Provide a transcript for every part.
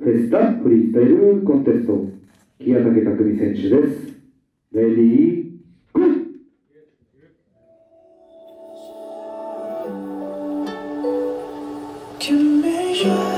フェスタフリースタイルコンテスト木屋武匠選手ですレディー君ッ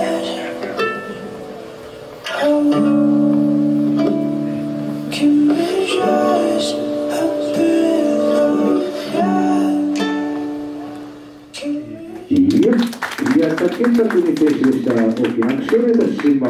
Şiir, yasak etmediğini seçmişler okuyan şöyle de şiir